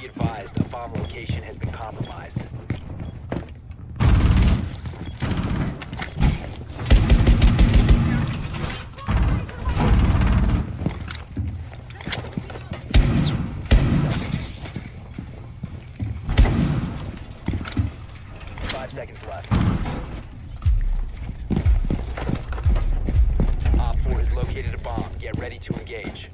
Be advised, a bomb location has been compromised. Five seconds left. Op 4 has located a bomb. Get ready to engage.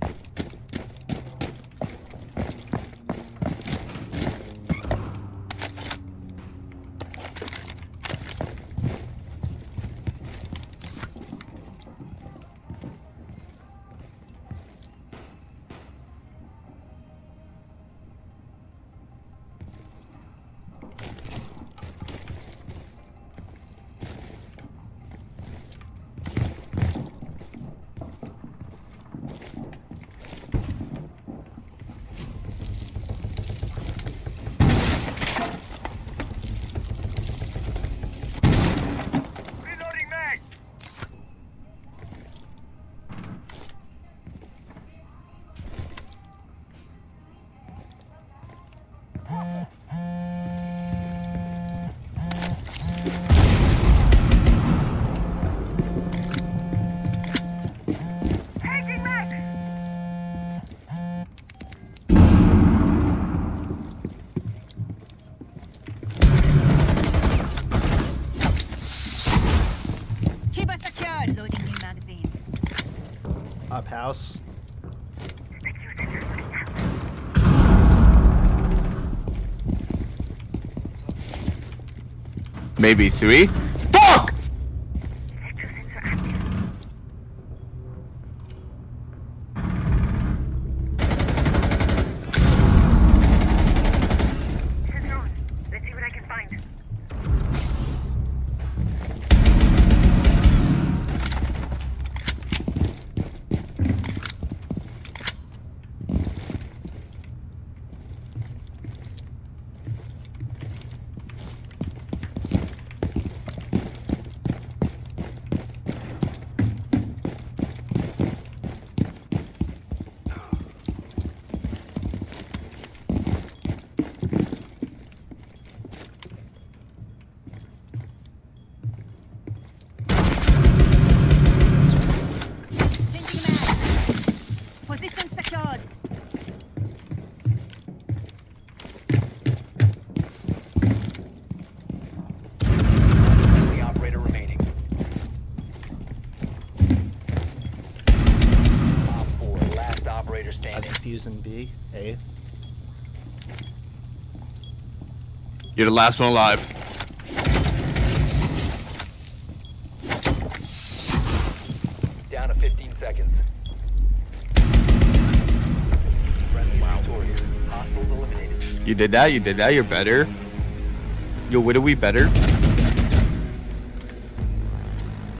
House. Maybe three. I'm standing. B. A. You're the last one alive. Down to 15 seconds. Friendly victorious. Hostiles eliminated. You did that. You did that. You're better. Yo, what are we better?